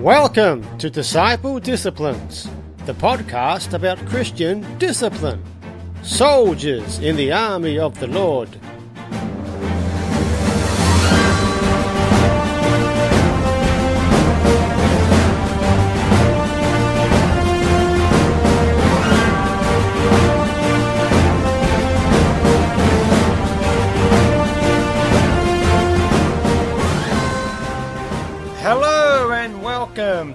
Welcome to Disciple Disciplines, the podcast about Christian discipline. Soldiers in the army of the Lord.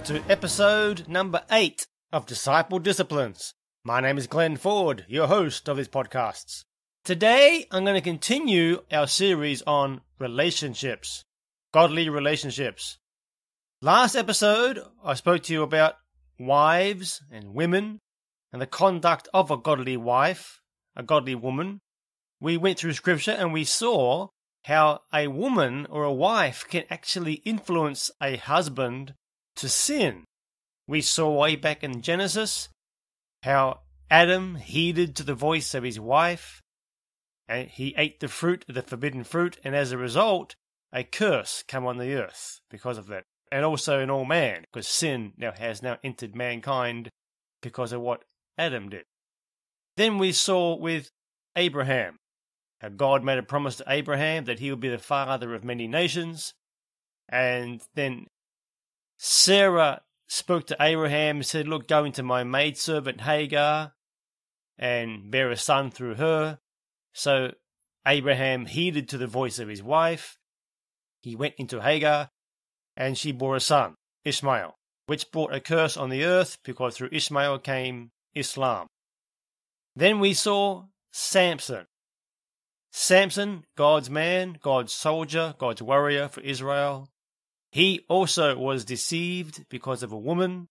To episode number eight of Disciple Disciplines. My name is Glenn Ford, your host of these podcasts. Today I'm going to continue our series on relationships, godly relationships. Last episode I spoke to you about wives and women and the conduct of a godly wife, a godly woman. We went through scripture and we saw how a woman or a wife can actually influence a husband to sin. We saw way back in Genesis how Adam heeded to the voice of his wife and he ate the fruit, of the forbidden fruit, and as a result, a curse came on the earth because of that. And also in all man, because sin now has now entered mankind because of what Adam did. Then we saw with Abraham how God made a promise to Abraham that he would be the father of many nations. And then Sarah spoke to Abraham and said, Look, go into my maidservant Hagar and bear a son through her. So Abraham heeded to the voice of his wife. He went into Hagar, and she bore a son, Ishmael, which brought a curse on the earth because through Ishmael came Islam. Then we saw Samson. Samson, God's man, God's soldier, God's warrior for Israel. He also was deceived because of a woman.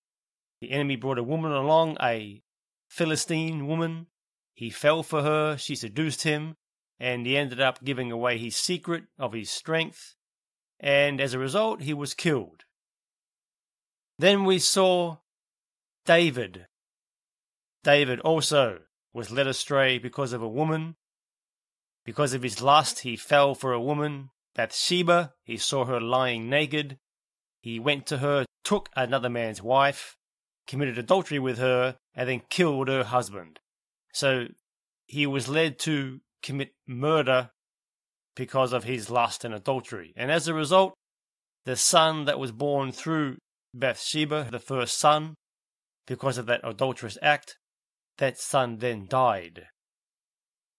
The enemy brought a woman along, a Philistine woman. He fell for her, she seduced him, and he ended up giving away his secret of his strength, and as a result, he was killed. Then we saw David. David also was led astray because of a woman. Because of his lust, he fell for a woman, Bathsheba. He saw her lying naked. He went to her, took another man's wife, committed adultery with her, and then killed her husband. So he was led to commit murder because of his lust and adultery. And as a result, the son that was born through Bathsheba, the first son, because of that adulterous act, that son then died.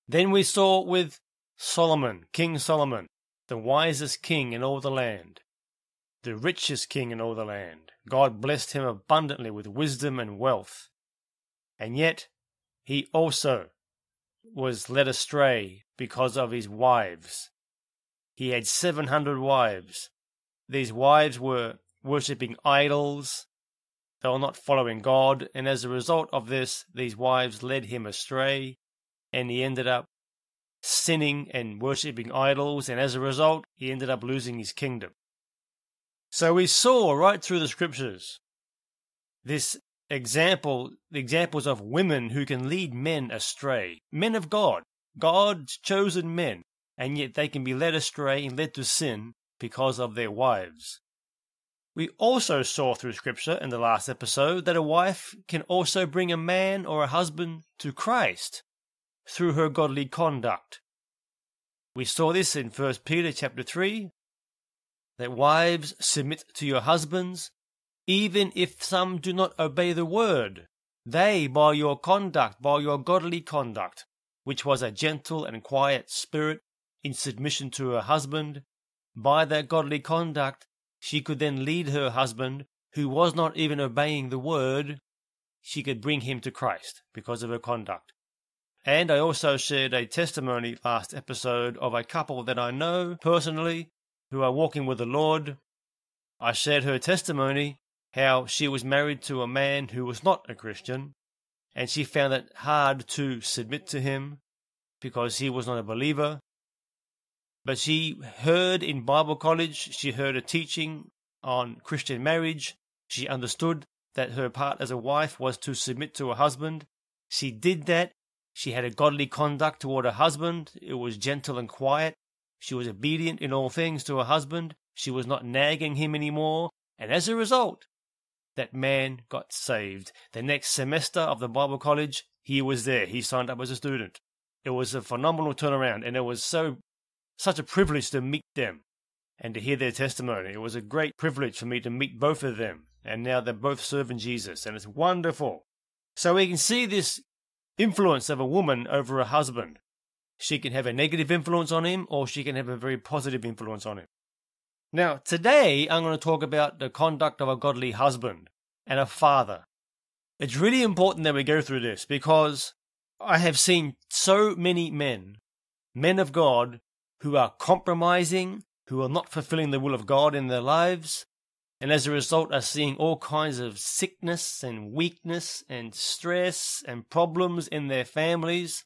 Then we saw with Solomon, King Solomon, the wisest king in all the land, the richest king in all the land. God blessed him abundantly with wisdom and wealth. And yet, he also was led astray because of his wives. He had 700 wives. These wives were worshipping idols. They were not following God, and as a result of this, these wives led him astray, and he ended up sinning and worshipping idols, and as a result, he ended up losing his kingdom. So we saw right through the scriptures this example, the examples of women who can lead men astray, men of God, God's chosen men, and yet they can be led astray and led to sin because of their wives. We also saw through Scripture in the last episode that a wife can also bring a man or a husband to Christ through her godly conduct. We saw this in 1 Peter chapter 3 that wives submit to your husbands, even if some do not obey the word. They, by your conduct, by your godly conduct, which was a gentle and quiet spirit in submission to her husband, by that godly conduct, she could then lead her husband, who was not even obeying the word, she could bring him to Christ because of her conduct. And I also shared a testimony last episode of a couple that I know personally who are walking with the Lord. I shared her testimony how she was married to a man who was not a Christian, and she found it hard to submit to him because he was not a believer. But she heard in Bible college, she heard a teaching on Christian marriage. She understood that her part as a wife was to submit to her husband. She did that. She had a godly conduct toward her husband. It was gentle and quiet. She was obedient in all things to her husband. She was not nagging him any more. And as a result, that man got saved. The next semester of the Bible college, he was there. He signed up as a student. It was a phenomenal turnaround, and it was so such a privilege to meet them and to hear their testimony. It was a great privilege for me to meet both of them, and now they're both serving Jesus, and it's wonderful. So we can see this influence of a woman over a husband. She can have a negative influence on him, or she can have a very positive influence on him. Now, today I'm going to talk about the conduct of a godly husband and a father. It's really important that we go through this because I have seen so many men, men of God, who are compromising, who are not fulfilling the will of God in their lives, and as a result are seeing all kinds of sickness and weakness and stress and problems in their families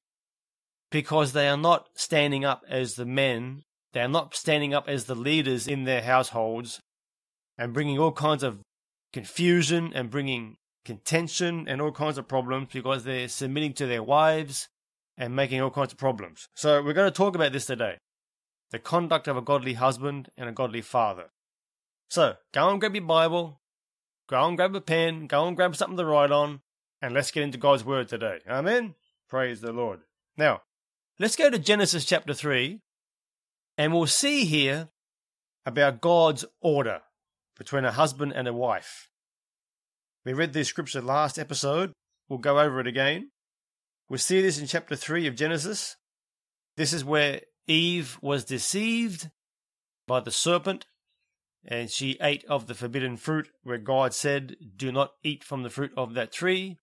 because they are not standing up as the men, they are not standing up as the leaders in their households and bringing all kinds of confusion and bringing contention and all kinds of problems because they're submitting to their wives and making all kinds of problems. So we're going to talk about this today the conduct of a godly husband and a godly father. So go and grab your Bible, go and grab a pen, go and grab something to write on, and let's get into God's Word today. Amen? Praise the Lord. Now, let's go to Genesis chapter 3, and we'll see here about God's order between a husband and a wife. We read this scripture last episode. We'll go over it again. We'll see this in chapter 3 of Genesis. This is where Eve was deceived by the serpent and she ate of the forbidden fruit where God said, Do not eat from the fruit of that tree.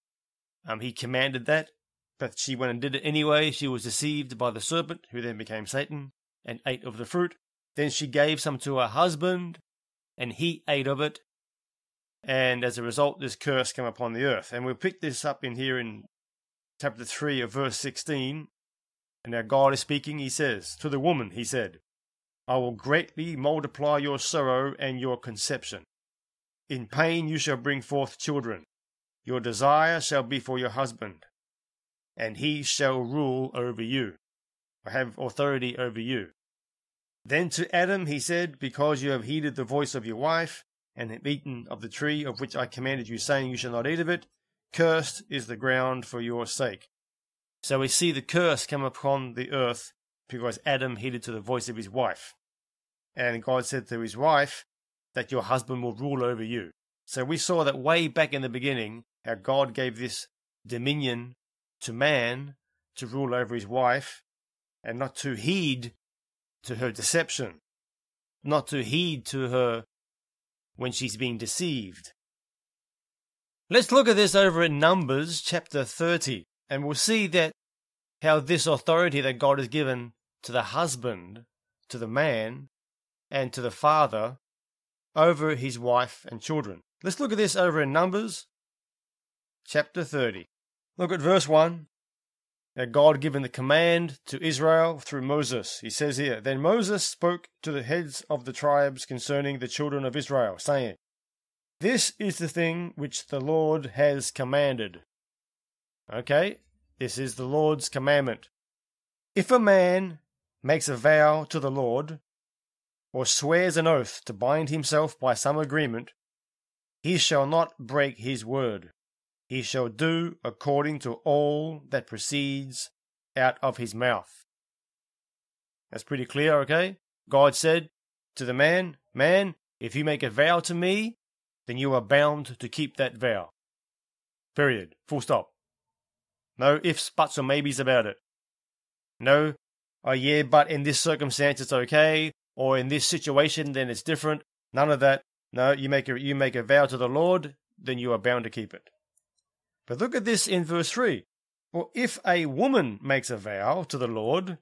Um, he commanded that, but she went and did it anyway. She was deceived by the serpent, who then became Satan, and ate of the fruit. Then she gave some to her husband, and he ate of it. And as a result, this curse came upon the earth. And we'll pick this up in here in chapter 3 of verse 16. And now God is speaking, he says, To the woman, he said, I will greatly multiply your sorrow and your conception. In pain you shall bring forth children. Your desire shall be for your husband, and he shall rule over you, or have authority over you. Then to Adam he said, Because you have heeded the voice of your wife, and have eaten of the tree of which I commanded you, saying, You shall not eat of it, cursed is the ground for your sake. So we see the curse come upon the earth because Adam heeded to the voice of his wife. And God said to his wife that your husband will rule over you. So we saw that way back in the beginning, how God gave this dominion to man to rule over his wife and not to heed to her deception, not to heed to her when she's being deceived. Let's look at this over in Numbers chapter 30, and we'll see that how this authority that God has given to the husband, to the man, and to the father over his wife and children. Let's look at this over in Numbers chapter 30. Look at verse 1. That God given the command to Israel through Moses. He says here, Then Moses spoke to the heads of the tribes concerning the children of Israel, saying, This is the thing which the Lord has commanded. Okay, this is the Lord's commandment. If a man makes a vow to the Lord, or swears an oath to bind himself by some agreement, he shall not break his word. He shall do according to all that proceeds out of his mouth. That's pretty clear, okay? God said to the man, Man, if you make a vow to me, then you are bound to keep that vow. Period. Full stop. No ifs, buts, or maybes about it. No, oh yeah, but in this circumstance it's okay, or in this situation then it's different. None of that. No, you make a you make a vow to the Lord, then you are bound to keep it. But look at this in verse three. Or if a woman makes a vow to the Lord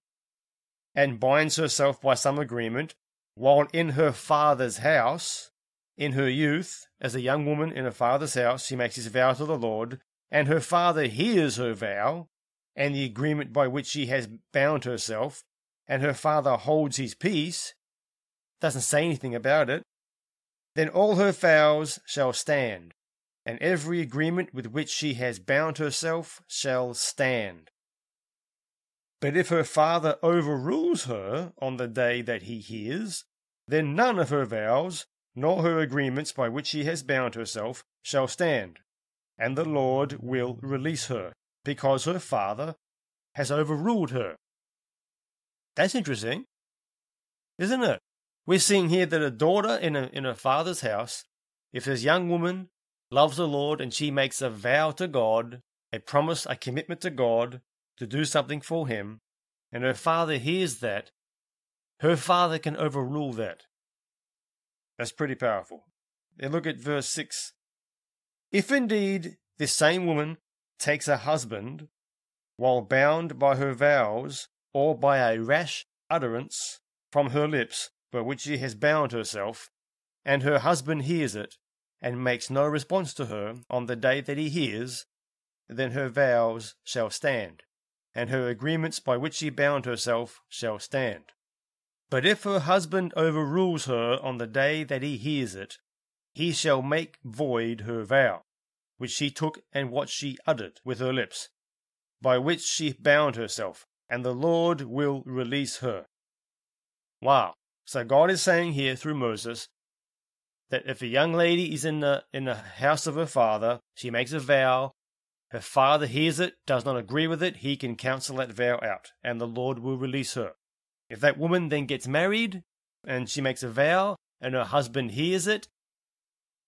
and binds herself by some agreement while in her father's house, in her youth, as a young woman in her father's house, she makes this vow to the Lord, and her father hears her vow and the agreement by which she has bound herself, and her father holds his peace, doesn't say anything about it, then all her vows shall stand, and every agreement with which she has bound herself shall stand. But if her father overrules her on the day that he hears, then none of her vows nor her agreements by which she has bound herself shall stand, and the Lord will release her, because her father has overruled her. That's interesting, isn't it? We're seeing here that a daughter in, a, in her father's house, if this young woman loves the Lord and she makes a vow to God, a promise, a commitment to God to do something for Him, and her father hears that, her father can overrule that. That's pretty powerful. And look at verse 6. If indeed this same woman takes a husband while bound by her vows or by a rash utterance from her lips by which she has bound herself, and her husband hears it, and makes no response to her on the day that he hears, then her vows shall stand, and her agreements by which she bound herself shall stand. But if her husband overrules her on the day that he hears it, he shall make void her vow, which she took and what she uttered with her lips, by which she bound herself, and the Lord will release her. Wow. So God is saying here through Moses that if a young lady is in the in the house of her father, she makes a vow, her father hears it, does not agree with it, he can cancel that vow out, and the Lord will release her. If that woman then gets married and she makes a vow and her husband hears it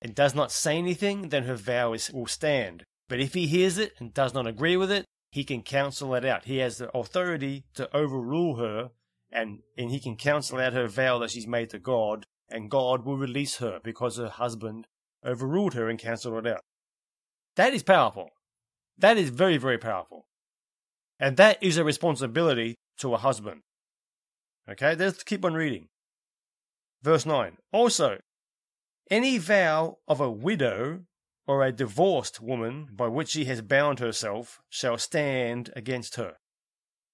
and does not say anything, then her vow is, will stand. But if he hears it and does not agree with it, he can cancel it out. He has the authority to overrule her and, and he can cancel out her vow that she's made to God, and God will release her because her husband overruled her and cancelled it out. That is powerful. That is very, very powerful. And that is a responsibility to a husband. Okay, let's keep on reading. Verse 9. Also, any vow of a widow or a divorced woman by which she has bound herself shall stand against her.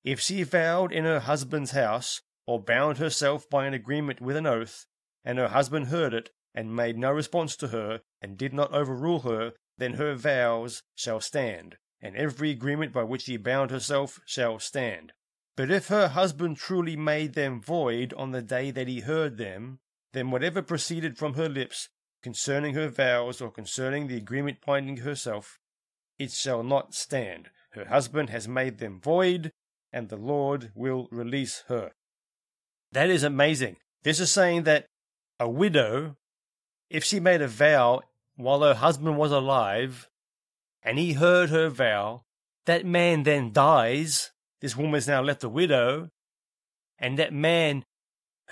If she vowed in her husband's house, or bound herself by an agreement with an oath, and her husband heard it, and made no response to her, and did not overrule her, then her vows shall stand, and every agreement by which she bound herself shall stand. But if her husband truly made them void on the day that he heard them, then whatever proceeded from her lips concerning her vows or concerning the agreement binding herself, it shall not stand. Her husband has made them void, and the Lord will release her. That is amazing. This is saying that a widow, if she made a vow while her husband was alive, and he heard her vow, that man then dies. This woman is now left a widow, and that man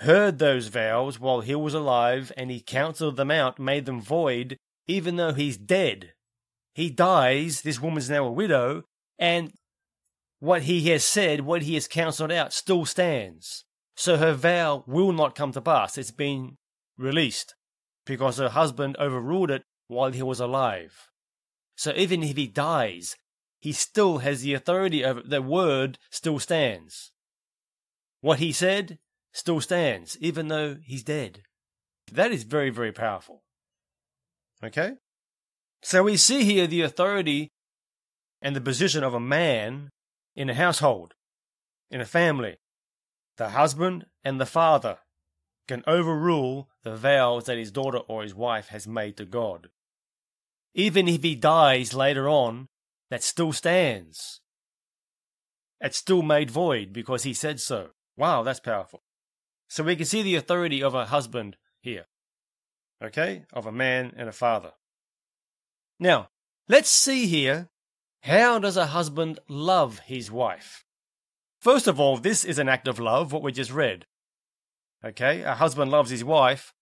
heard those vows while he was alive and he cancelled them out, made them void, even though he's dead. He dies, this woman's now a widow, and what he has said, what he has cancelled out, still stands. So her vow will not come to pass. It's been released because her husband overruled it while he was alive. So even if he dies, he still has the authority over the word still stands. What he said still stands, even though he's dead. That is very, very powerful. Okay? So we see here the authority and the position of a man in a household, in a family. The husband and the father can overrule the vows that his daughter or his wife has made to God. Even if he dies later on, that still stands. It's still made void because he said so. Wow, that's powerful. So we can see the authority of a husband here. Okay? Of a man and a father. Now, let's see here how does a husband love his wife? First of all, this is an act of love, what we just read. Okay? A husband loves his wife,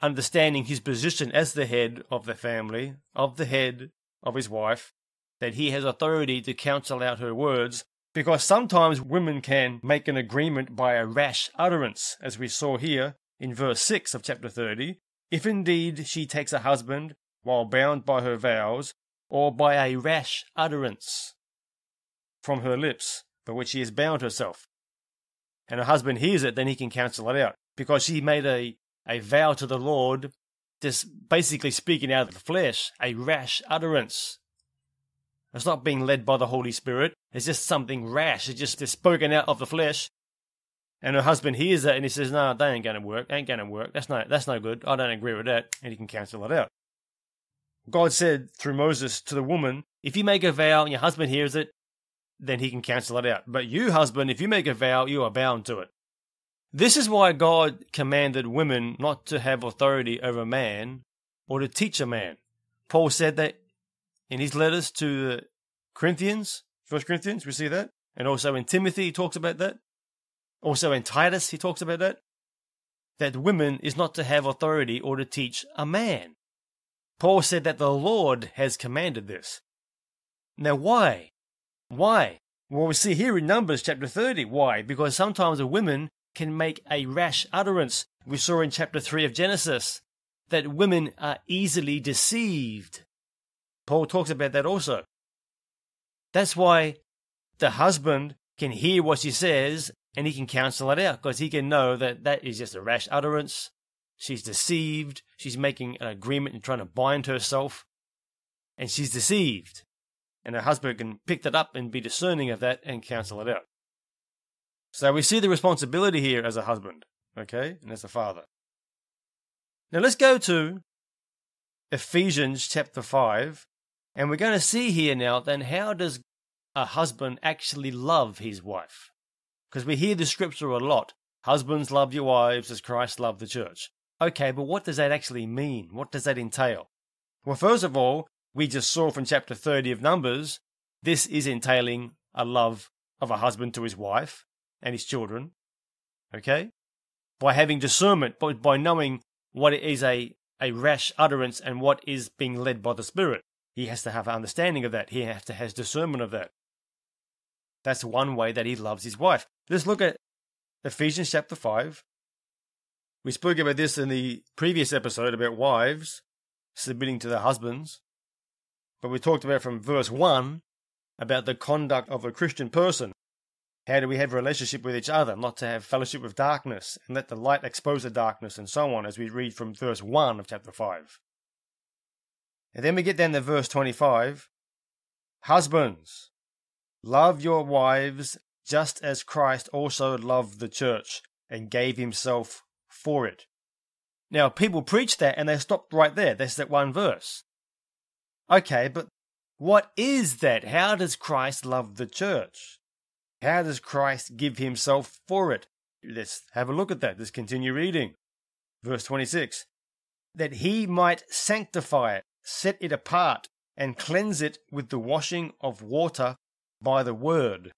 understanding his position as the head of the family, of the head of his wife, that he has authority to counsel out her words because sometimes women can make an agreement by a rash utterance, as we saw here in verse 6 of chapter 30. If indeed she takes a husband while bound by her vows, or by a rash utterance from her lips, by which she has bound herself, and her husband hears it, then he can cancel it out, because she made a, a vow to the Lord, just basically speaking out of the flesh, a rash utterance. It's not being led by the Holy Spirit. It's just something rash. It's just, just spoken out of the flesh. And her husband hears that and he says, No, that ain't going to work. Ain't going to work. That's no, that's no good. I don't agree with that. And he can cancel it out. God said through Moses to the woman, If you make a vow and your husband hears it, then he can cancel it out. But you, husband, if you make a vow, you are bound to it. This is why God commanded women not to have authority over man or to teach a man. Paul said that in his letters to the Corinthians, First Corinthians, we see that. And also in Timothy, he talks about that. Also in Titus, he talks about that. That women is not to have authority or to teach a man. Paul said that the Lord has commanded this. Now, why? Why? Well, we see here in Numbers chapter 30. Why? Because sometimes a woman can make a rash utterance. We saw in chapter 3 of Genesis that women are easily deceived. Paul talks about that also. That's why the husband can hear what she says and he can cancel it out because he can know that that is just a rash utterance. She's deceived. She's making an agreement and trying to bind herself. And she's deceived. And her husband can pick that up and be discerning of that and cancel it out. So we see the responsibility here as a husband, okay, and as a father. Now let's go to Ephesians chapter 5, and we're going to see here now then how does a husband actually love his wife? Because we hear the scripture a lot. Husbands love your wives as Christ loved the church. Okay, but what does that actually mean? What does that entail? Well, first of all, we just saw from chapter 30 of Numbers, this is entailing a love of a husband to his wife and his children. Okay? By having discernment, by, by knowing what is a, a rash utterance and what is being led by the Spirit. He has to have an understanding of that. He has to have discernment of that. That's one way that he loves his wife. Let's look at Ephesians chapter 5. We spoke about this in the previous episode about wives submitting to their husbands. But we talked about from verse 1 about the conduct of a Christian person how do we have a relationship with each other? Not to have fellowship with darkness and let the light expose the darkness and so on, as we read from verse 1 of chapter 5. And then we get down to verse 25. Husbands, love your wives just as Christ also loved the church and gave himself for it. Now, people preach that and they stopped right there. That's that one verse. Okay, but what is that? How does Christ love the church? How does Christ give himself for it? Let's have a look at that. Let's continue reading. Verse 26 That he might sanctify it, set it apart, and cleanse it with the washing of water by the word.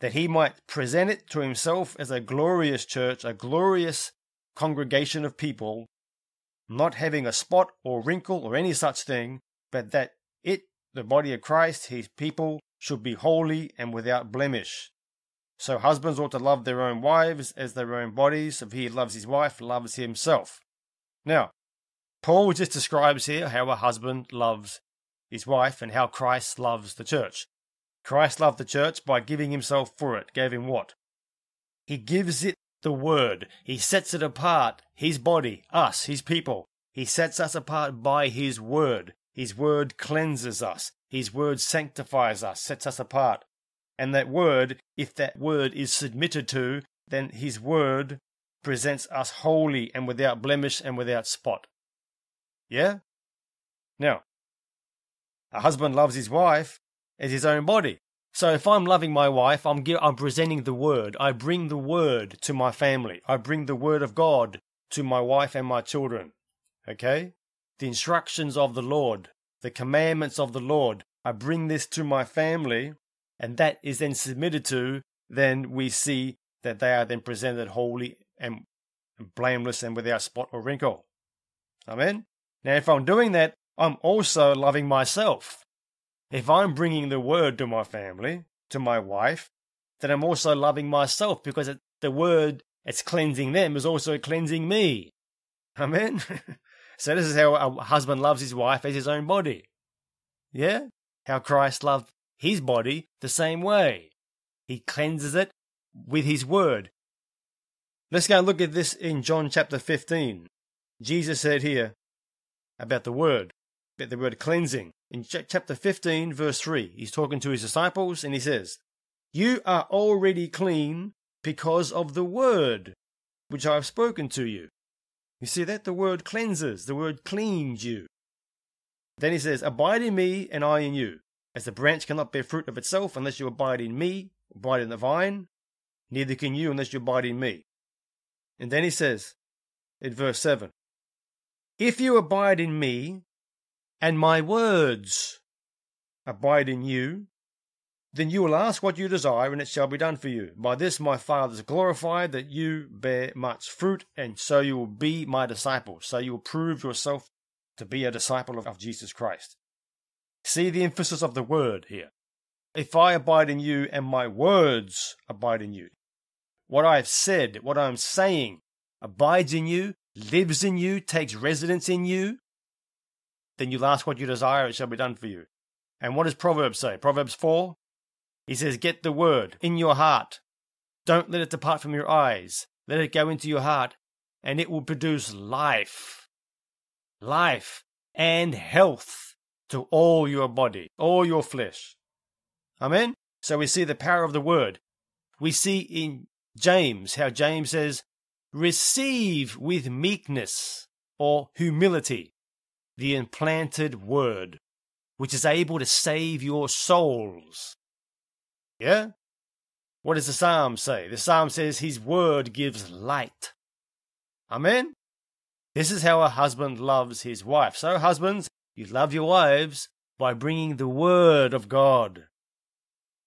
That he might present it to himself as a glorious church, a glorious congregation of people, not having a spot or wrinkle or any such thing, but that it, the body of Christ, his people, should be holy and without blemish. So husbands ought to love their own wives as their own bodies. If he loves his wife, loves himself. Now, Paul just describes here how a husband loves his wife and how Christ loves the church. Christ loved the church by giving himself for it. Gave him what? He gives it the word. He sets it apart, his body, us, his people. He sets us apart by his word. His word cleanses us. His word sanctifies us, sets us apart. And that word, if that word is submitted to, then his word presents us holy and without blemish and without spot. Yeah? Now, a husband loves his wife as his own body. So if I'm loving my wife, I'm, I'm presenting the word. I bring the word to my family. I bring the word of God to my wife and my children. Okay? The instructions of the Lord the commandments of the Lord. I bring this to my family, and that is then submitted to, then we see that they are then presented holy and blameless and without spot or wrinkle. Amen? Now, if I'm doing that, I'm also loving myself. If I'm bringing the word to my family, to my wife, then I'm also loving myself because the word it's cleansing them is also cleansing me. Amen? So this is how a husband loves his wife as his own body. Yeah? How Christ loved his body the same way. He cleanses it with his word. Let's go and look at this in John chapter 15. Jesus said here about the word, about the word cleansing. In ch- chapter 15, verse 3, he's talking to his disciples and he says, You are already clean because of the word which I have spoken to you. You see that? The word cleanses, the word cleans you. Then he says, Abide in me, and I in you. As the branch cannot bear fruit of itself unless you abide in me, abide in the vine, neither can you unless you abide in me. And then he says, in verse 7, If you abide in me, and my words abide in you, then you will ask what you desire, and it shall be done for you. By this my Father is glorified, that you bear much fruit, and so you will be my disciples. So you will prove yourself to be a disciple of Jesus Christ. See the emphasis of the word here. If I abide in you, and my words abide in you, what I have said, what I am saying, abides in you, lives in you, takes residence in you, then you'll ask what you desire, it shall be done for you. And what does Proverbs say? Proverbs 4 he says, Get the word in your heart. Don't let it depart from your eyes. Let it go into your heart, and it will produce life. Life and health to all your body, all your flesh. Amen? So we see the power of the word. We see in James how James says, Receive with meekness or humility the implanted word, which is able to save your souls. Yeah? What does the psalm say? The psalm says his word gives light. Amen? This is how a husband loves his wife. So, husbands, you love your wives by bringing the word of God.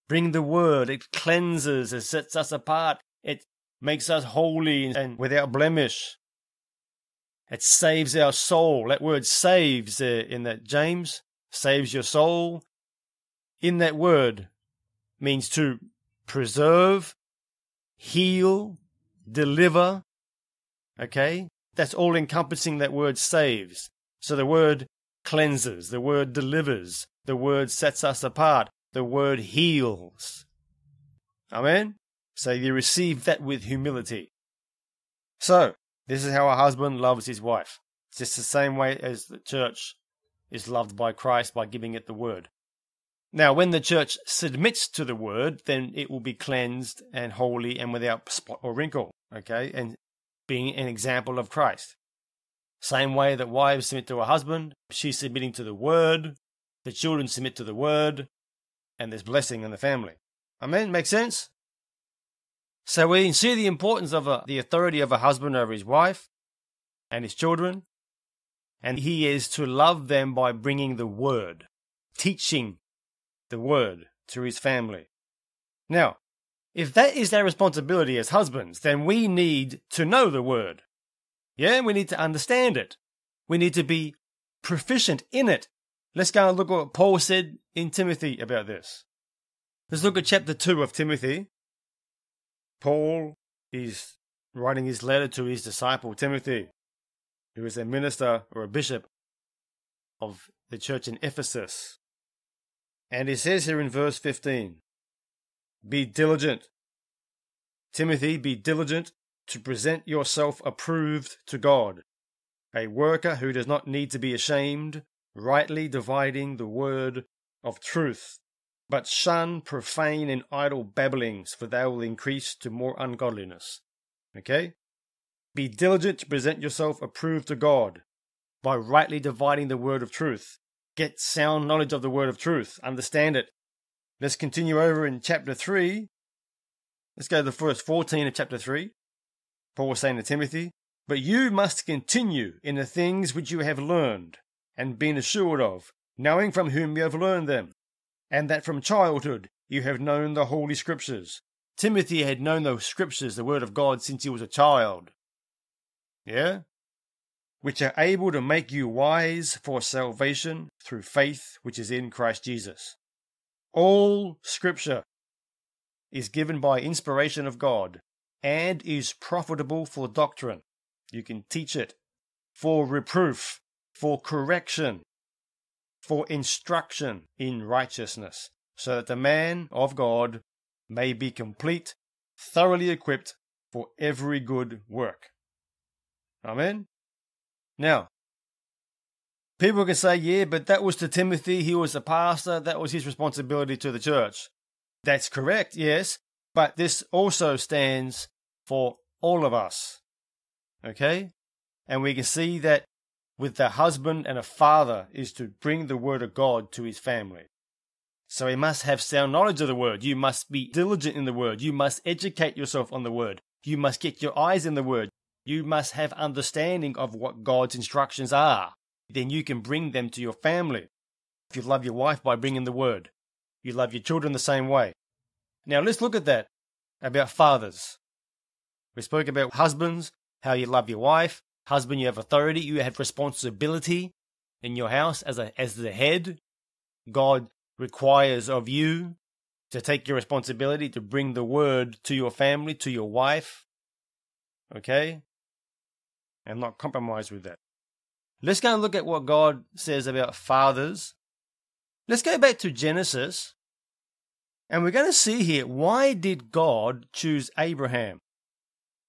Bring the word. It cleanses, it sets us apart, it makes us holy and without blemish. It saves our soul. That word saves in that James saves your soul. In that word, means to preserve, heal, deliver. Okay? That's all encompassing that word saves. So the word cleanses, the word delivers, the word sets us apart, the word heals. Amen? So you receive that with humility. So, this is how a husband loves his wife. It's just the same way as the church is loved by Christ by giving it the word. Now, when the church submits to the word, then it will be cleansed and holy and without spot or wrinkle, okay, and being an example of Christ. Same way that wives submit to her husband, she's submitting to the word, the children submit to the word, and there's blessing in the family. Amen? Make sense? So we see the importance of a, the authority of a husband over his wife and his children, and he is to love them by bringing the word, teaching the word to his family. Now, if that is their responsibility as husbands, then we need to know the word. Yeah, we need to understand it. We need to be proficient in it. Let's go and look at what Paul said in Timothy about this. Let's look at chapter 2 of Timothy. Paul is writing his letter to his disciple Timothy, who is a minister or a bishop of the church in Ephesus. And he says here in verse 15 Be diligent. Timothy, be diligent to present yourself approved to God, a worker who does not need to be ashamed, rightly dividing the word of truth. But shun profane and idle babblings, for they will increase to more ungodliness. Okay? Be diligent to present yourself approved to God by rightly dividing the word of truth get sound knowledge of the word of truth, understand it. Let's continue over in chapter 3. Let's go to the verse 14 of chapter 3. Paul was saying to Timothy, But you must continue in the things which you have learned and been assured of, knowing from whom you have learned them, and that from childhood you have known the Holy Scriptures. Timothy had known the Scriptures, the Word of God, since he was a child. Yeah? which are able to make you wise for salvation through faith which is in Christ Jesus. All Scripture is given by inspiration of God and is profitable for doctrine. You can teach it for reproof, for correction, for instruction in righteousness, so that the man of God may be complete, thoroughly equipped for every good work. Amen. Now, people can say, yeah, but that was to Timothy. He was a pastor. That was his responsibility to the church. That's correct, yes. But this also stands for all of us. Okay? And we can see that with the husband and a father is to bring the word of God to his family. So he must have sound knowledge of the word. You must be diligent in the word. You must educate yourself on the word. You must get your eyes in the word. You must have understanding of what God's instructions are. Then you can bring them to your family. If you love your wife by bringing the word, you love your children the same way. Now let's look at that about fathers. We spoke about husbands, how you love your wife. Husband, you have authority, you have responsibility in your house as a as the head. God requires of you to take your responsibility to bring the word to your family, to your wife. Okay? And not compromise with that. Let's go and look at what God says about fathers. Let's go back to Genesis. And we're going to see here why did God choose Abraham?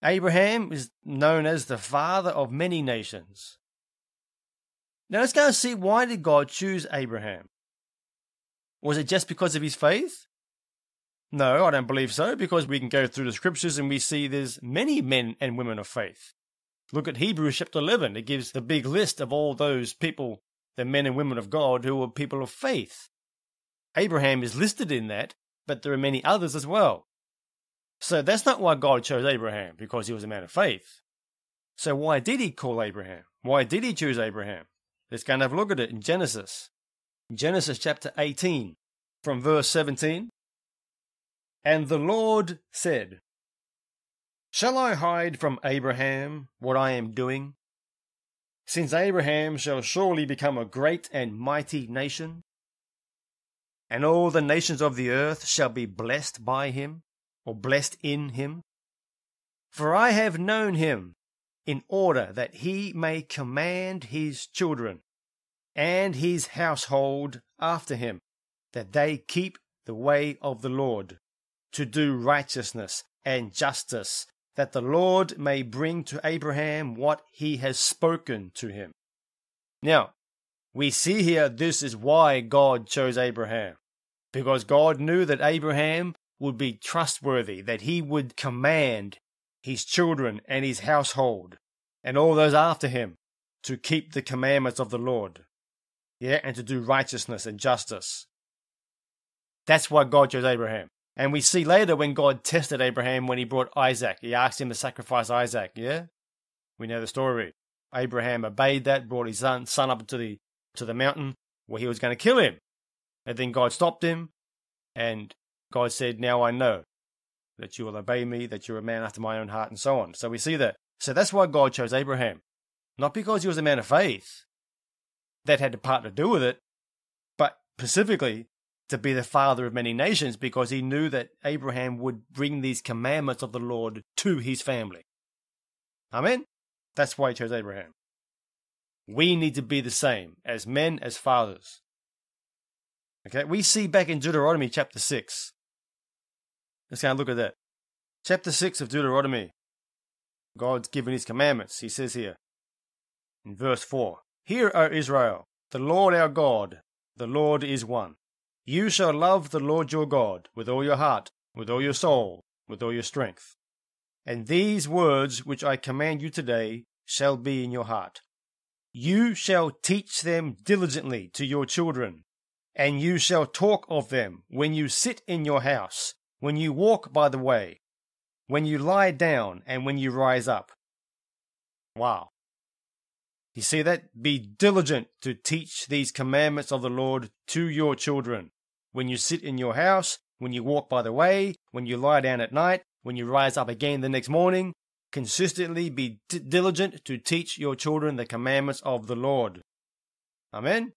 Abraham is known as the father of many nations. Now let's go and see why did God choose Abraham? Was it just because of his faith? No, I don't believe so, because we can go through the scriptures and we see there's many men and women of faith. Look at Hebrews chapter 11. It gives the big list of all those people, the men and women of God, who were people of faith. Abraham is listed in that, but there are many others as well. So that's not why God chose Abraham, because he was a man of faith. So why did he call Abraham? Why did he choose Abraham? Let's go and have a look at it in Genesis. Genesis chapter 18, from verse 17. And the Lord said, Shall I hide from Abraham what I am doing? Since Abraham shall surely become a great and mighty nation, and all the nations of the earth shall be blessed by him, or blessed in him. For I have known him in order that he may command his children and his household after him, that they keep the way of the Lord, to do righteousness and justice that the Lord may bring to Abraham what he has spoken to him. Now, we see here this is why God chose Abraham. Because God knew that Abraham would be trustworthy, that he would command his children and his household and all those after him to keep the commandments of the Lord. Yeah, and to do righteousness and justice. That's why God chose Abraham. And we see later when God tested Abraham when he brought Isaac, he asked him to sacrifice Isaac, yeah? We know the story. Abraham obeyed that, brought his son, son up to the, to the mountain where he was going to kill him. And then God stopped him, and God said, Now I know that you will obey me, that you're a man after my own heart, and so on. So we see that. So that's why God chose Abraham. Not because he was a man of faith. That had a part to do with it, but specifically to be the father of many nations because he knew that Abraham would bring these commandments of the Lord to his family. Amen? That's why he chose Abraham. We need to be the same as men, as fathers. Okay, we see back in Deuteronomy chapter 6. Let's go and look at that. Chapter 6 of Deuteronomy. God's given his commandments. He says here in verse 4 Hear, O Israel, the Lord our God, the Lord is one. You shall love the Lord your God with all your heart, with all your soul, with all your strength. And these words which I command you today shall be in your heart. You shall teach them diligently to your children, and you shall talk of them when you sit in your house, when you walk by the way, when you lie down, and when you rise up. Wow. You see that? Be diligent to teach these commandments of the Lord to your children when you sit in your house, when you walk by the way, when you lie down at night, when you rise up again the next morning. Consistently be d- diligent to teach your children the commandments of the Lord. Amen.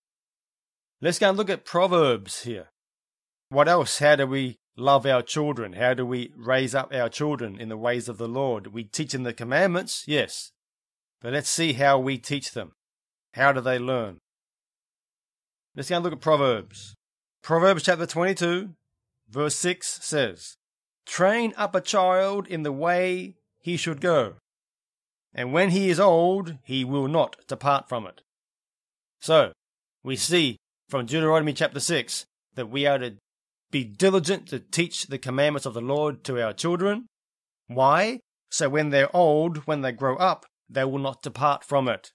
Let's go and look at Proverbs here. What else? How do we love our children? How do we raise up our children in the ways of the Lord? We teach them the commandments, yes. But let's see how we teach them. How do they learn? Let's go and look at Proverbs. Proverbs chapter 22, verse 6 says, Train up a child in the way he should go, and when he is old, he will not depart from it. So, we see from Deuteronomy chapter 6 that we are to be diligent to teach the commandments of the Lord to our children. Why? So when they're old, when they grow up, they will not depart from it.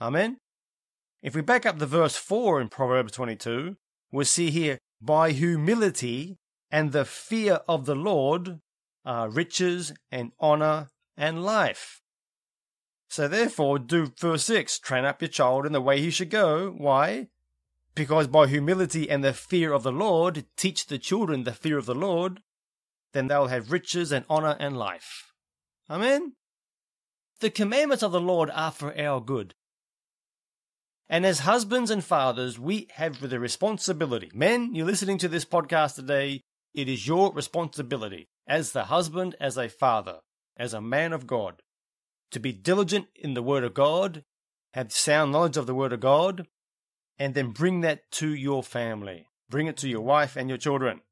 Amen. If we back up the verse 4 in Proverbs 22, we'll see here, by humility and the fear of the Lord are riches and honor and life. So therefore, do verse 6 train up your child in the way he should go. Why? Because by humility and the fear of the Lord, teach the children the fear of the Lord, then they'll have riches and honor and life. Amen? The commandments of the Lord are for our good. And as husbands and fathers, we have the responsibility. Men, you're listening to this podcast today, it is your responsibility as the husband, as a father, as a man of God, to be diligent in the Word of God, have sound knowledge of the Word of God, and then bring that to your family. Bring it to your wife and your children.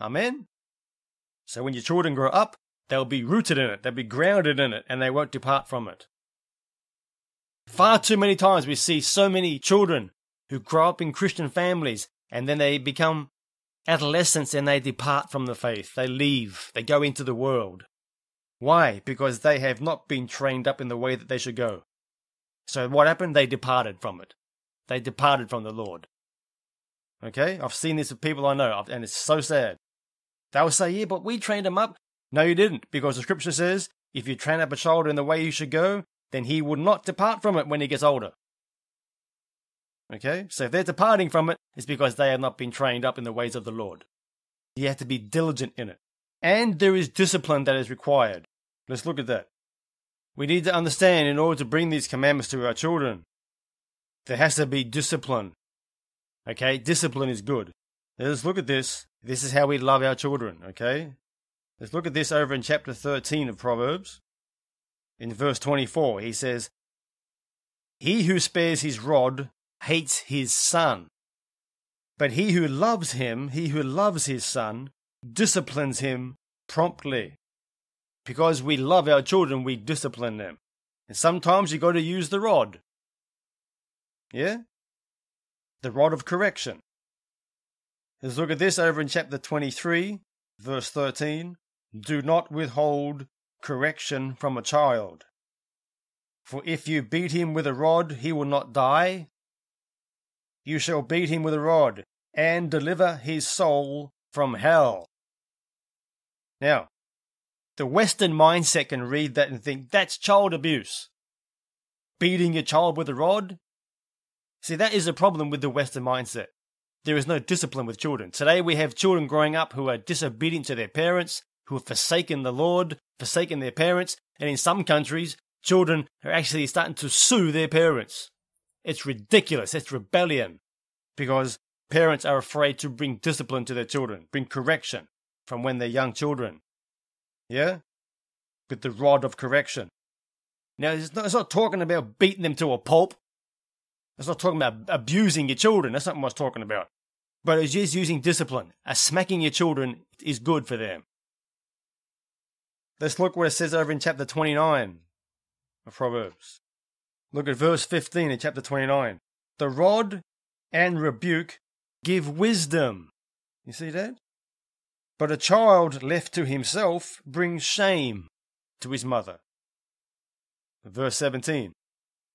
Amen? So when your children grow up, they'll be rooted in it, they'll be grounded in it, and they won't depart from it. Far too many times we see so many children who grow up in Christian families and then they become adolescents and they depart from the faith. They leave, they go into the world. Why? Because they have not been trained up in the way that they should go. So what happened? They departed from it. They departed from the Lord. Okay? I've seen this with people I know, and it's so sad. They'll say, yeah, but we trained him up. No, you didn't, because the scripture says, if you train up a child in the way he should go, then he would not depart from it when he gets older. Okay? So if they're departing from it, it's because they have not been trained up in the ways of the Lord. You have to be diligent in it. And there is discipline that is required. Let's look at that. We need to understand in order to bring these commandments to our children, there has to be discipline. Okay? Discipline is good. Let's look at this. This is how we love our children, okay? Let's look at this over in chapter 13 of Proverbs. In verse 24, he says, He who spares his rod hates his son. But he who loves him, he who loves his son, disciplines him promptly. Because we love our children, we discipline them. And sometimes you got to use the rod. Yeah? The rod of correction. Let's look at this over in chapter 23, verse 13. Do not withhold correction from a child. For if you beat him with a rod, he will not die. You shall beat him with a rod, and deliver his soul from hell. Now, the Western mindset can read that and think that's child abuse. Beating your child with a rod? See, that is a problem with the Western mindset there is no discipline with children. Today we have children growing up who are disobedient to their parents, who have forsaken the Lord, forsaken their parents, and in some countries, children are actually starting to sue their parents. It's ridiculous. It's rebellion because parents are afraid to bring discipline to their children, bring correction from when they're young children. Yeah? With the rod of correction. Now, it's not, it's not talking about beating them to a pulp. It's not talking about abusing your children. That's not what I was talking about. But it's just using discipline. A smacking your children is good for them. Let's look what it says over in chapter 29 of Proverbs. Look at verse 15 in chapter 29. The rod and rebuke give wisdom. You see that? But a child left to himself brings shame to his mother. Verse 17.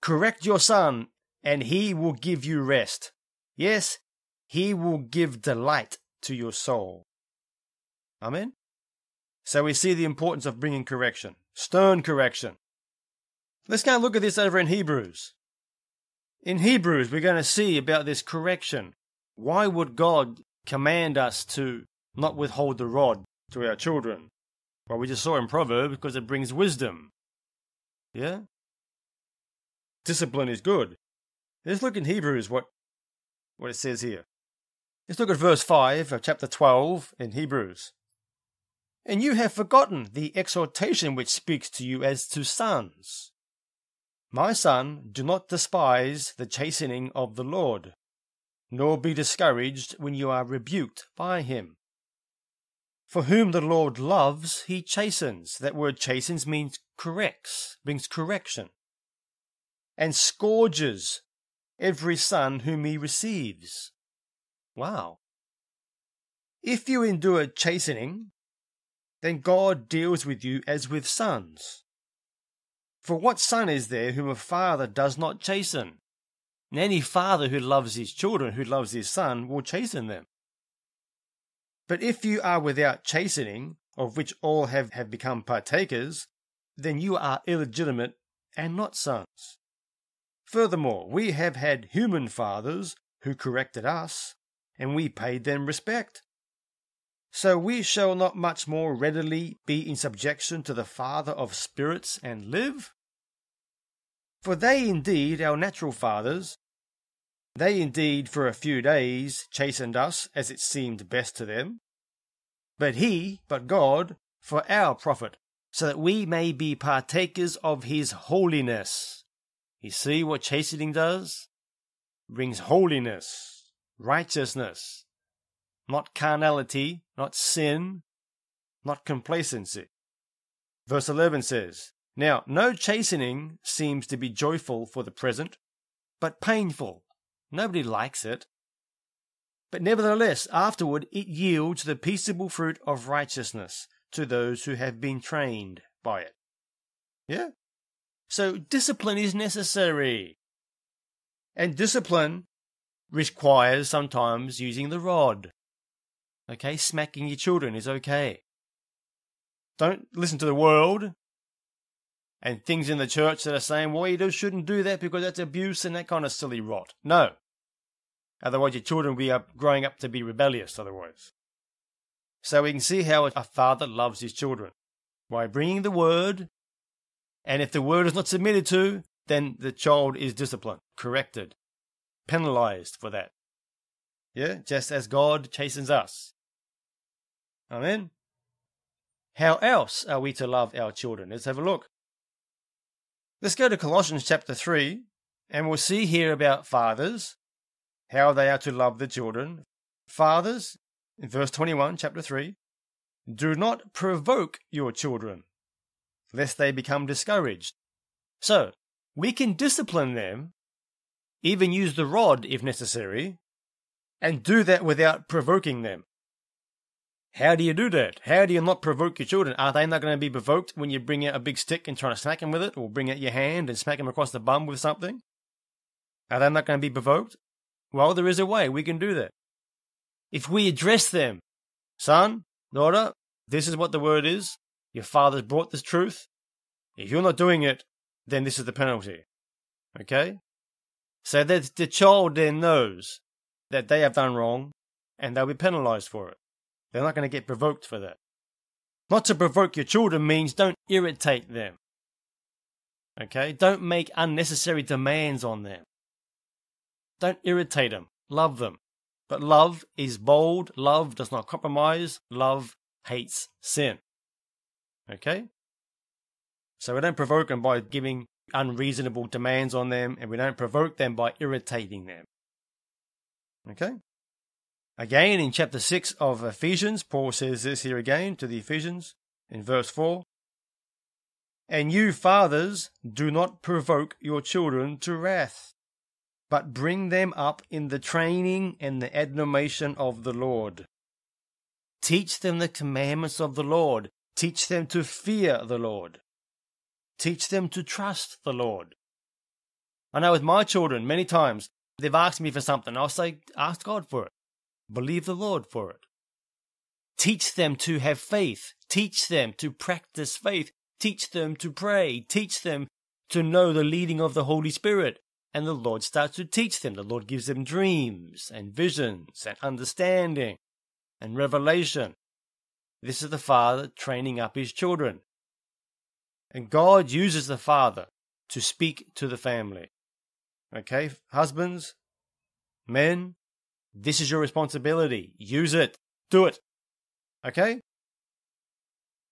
Correct your son and he will give you rest. Yes, he will give delight to your soul. Amen? So we see the importance of bringing correction, stern correction. Let's go and look at this over in Hebrews. In Hebrews, we're going to see about this correction. Why would God command us to not withhold the rod to our children? Well, we just saw in Proverbs because it brings wisdom. Yeah? Discipline is good. Let's look in Hebrews what, what it says here. Let's look at verse 5 of chapter 12 in Hebrews. And you have forgotten the exhortation which speaks to you as to sons. My son, do not despise the chastening of the Lord, nor be discouraged when you are rebuked by him. For whom the Lord loves, he chastens. That word chastens means corrects, brings correction. And scourges every son whom he receives. Wow. If you endure chastening, then God deals with you as with sons. For what son is there whom a father does not chasten? And any father who loves his children, who loves his son, will chasten them. But if you are without chastening, of which all have, have become partakers, then you are illegitimate and not sons. Furthermore, we have had human fathers who corrected us, and we paid them respect. So we shall not much more readily be in subjection to the Father of spirits and live? For they indeed, our natural fathers, they indeed for a few days chastened us as it seemed best to them, but he, but God, for our profit, so that we may be partakers of his holiness. You see what chastening does? Brings holiness, righteousness, not carnality, not sin, not complacency. Verse 11 says, Now no chastening seems to be joyful for the present, but painful. Nobody likes it. But nevertheless, afterward it yields the peaceable fruit of righteousness to those who have been trained by it. Yeah? So discipline is necessary. And discipline requires sometimes using the rod. Okay, smacking your children is okay. Don't listen to the world and things in the church that are saying, well, you shouldn't do that because that's abuse and that kind of silly rot. No. Otherwise, your children will be growing up to be rebellious otherwise. So we can see how a father loves his children by bringing the word, and if the word is not submitted to, then the child is disciplined, corrected, penalized for that. Yeah, just as God chastens us. Amen. How else are we to love our children? Let's have a look. Let's go to Colossians chapter 3, and we'll see here about fathers, how they are to love the children. Fathers, in verse 21, chapter 3, do not provoke your children, lest they become discouraged. So, we can discipline them, even use the rod if necessary, and do that without provoking them. How do you do that? How do you not provoke your children? Are they not going to be provoked when you bring out a big stick and try to smack them with it, or bring out your hand and smack them across the bum with something? Are they not going to be provoked? Well, there is a way we can do that. If we address them, son, daughter, this is what the word is. Your father's brought this truth. If you're not doing it, then this is the penalty. Okay? So that the child then knows that they have done wrong and they'll be penalized for it. They're not going to get provoked for that. Not to provoke your children means don't irritate them. Okay? Don't make unnecessary demands on them. Don't irritate them. Love them. But love is bold. Love does not compromise. Love hates sin. Okay? So we don't provoke them by giving unreasonable demands on them, and we don't provoke them by irritating them. Okay? Again, in chapter 6 of Ephesians, Paul says this here again to the Ephesians in verse 4 And you, fathers, do not provoke your children to wrath, but bring them up in the training and the admonition of the Lord. Teach them the commandments of the Lord. Teach them to fear the Lord. Teach them to trust the Lord. I know with my children, many times they've asked me for something. I'll say, ask God for it. Believe the Lord for it. Teach them to have faith. Teach them to practice faith. Teach them to pray. Teach them to know the leading of the Holy Spirit. And the Lord starts to teach them. The Lord gives them dreams and visions and understanding and revelation. This is the Father training up his children. And God uses the Father to speak to the family. Okay, husbands, men, this is your responsibility. Use it. Do it. Okay?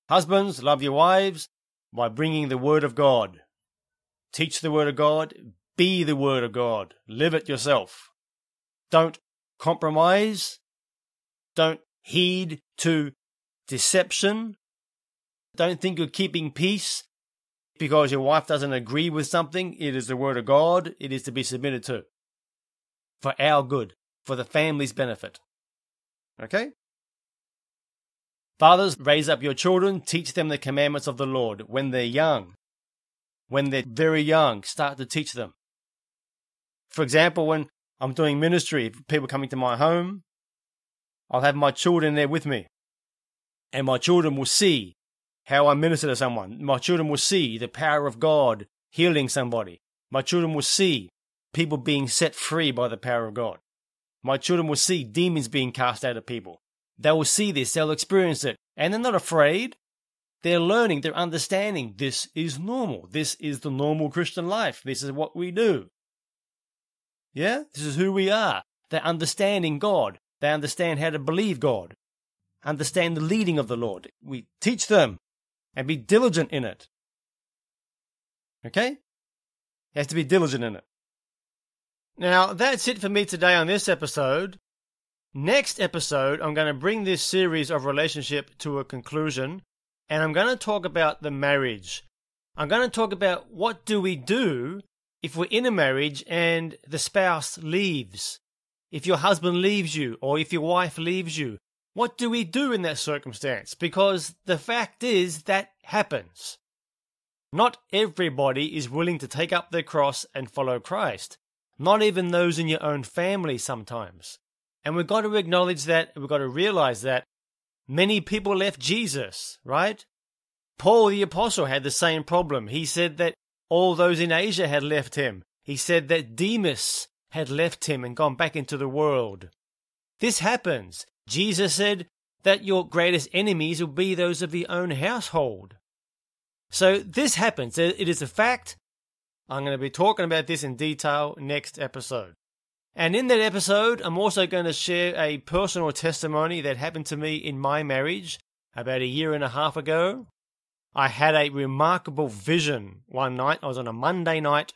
Husbands, love your wives by bringing the Word of God. Teach the Word of God. Be the Word of God. Live it yourself. Don't compromise. Don't heed to deception. Don't think you're keeping peace because your wife doesn't agree with something. It is the Word of God. It is to be submitted to for our good for the family's benefit. Okay? Fathers, raise up your children, teach them the commandments of the Lord when they're young. When they're very young, start to teach them. For example, when I'm doing ministry, people coming to my home, I'll have my children there with me. And my children will see how I minister to someone. My children will see the power of God healing somebody. My children will see people being set free by the power of God. My children will see demons being cast out of people. They will see this, they'll experience it, and they're not afraid. They're learning, they're understanding this is normal. This is the normal Christian life. This is what we do. Yeah? This is who we are. They're understanding God. They understand how to believe God, understand the leading of the Lord. We teach them and be diligent in it. Okay? You have to be diligent in it. Now, that's it for me today on this episode. Next episode, I'm going to bring this series of relationship to a conclusion and I'm going to talk about the marriage. I'm going to talk about what do we do if we're in a marriage and the spouse leaves if your husband leaves you or if your wife leaves you, what do we do in that circumstance? Because the fact is that happens. Not everybody is willing to take up their cross and follow Christ. Not even those in your own family sometimes. And we've got to acknowledge that, we've got to realize that many people left Jesus, right? Paul the Apostle had the same problem. He said that all those in Asia had left him. He said that Demas had left him and gone back into the world. This happens. Jesus said that your greatest enemies will be those of your own household. So this happens. It is a fact. I'm going to be talking about this in detail next episode. And in that episode, I'm also going to share a personal testimony that happened to me in my marriage about a year and a half ago. I had a remarkable vision one night. I was on a Monday night.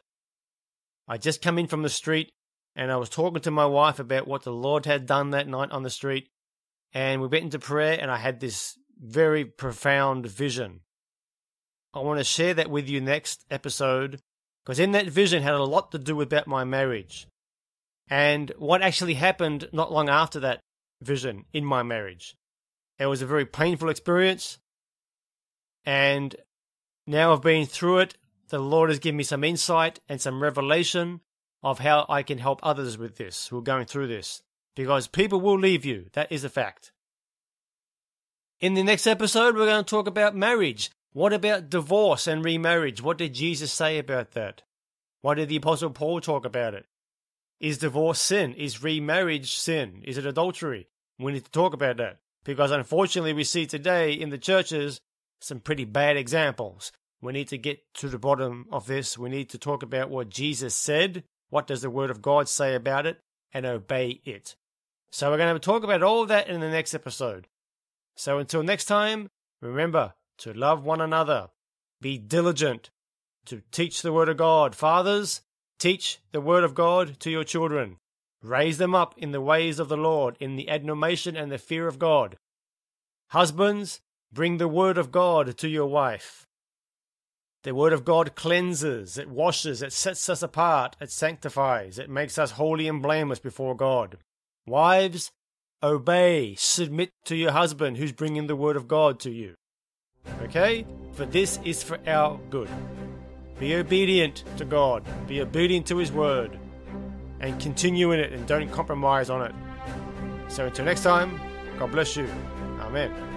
I just come in from the street and I was talking to my wife about what the Lord had done that night on the street. And we went into prayer, and I had this very profound vision. I want to share that with you next episode because in that vision had a lot to do about my marriage and what actually happened not long after that vision in my marriage. It was a very painful experience, and now I've been through it. The Lord has given me some insight and some revelation of how I can help others with this who are going through this. Because people will leave you. That is a fact. In the next episode, we're going to talk about marriage. What about divorce and remarriage? What did Jesus say about that? Why did the Apostle Paul talk about it? Is divorce sin? Is remarriage sin? Is it adultery? We need to talk about that. Because unfortunately, we see today in the churches some pretty bad examples. We need to get to the bottom of this. We need to talk about what Jesus said what does the Word of God say about it? And obey it. So we're going to talk about all that in the next episode. So until next time, remember to love one another. Be diligent to teach the Word of God. Fathers, teach the Word of God to your children. Raise them up in the ways of the Lord, in the admonition and the fear of God. Husbands, bring the Word of God to your wife. The Word of God cleanses, it washes, it sets us apart, it sanctifies, it makes us holy and blameless before God. Wives, obey, submit to your husband who's bringing the Word of God to you. Okay? For this is for our good. Be obedient to God, be obedient to His Word, and continue in it and don't compromise on it. So until next time, God bless you. Amen.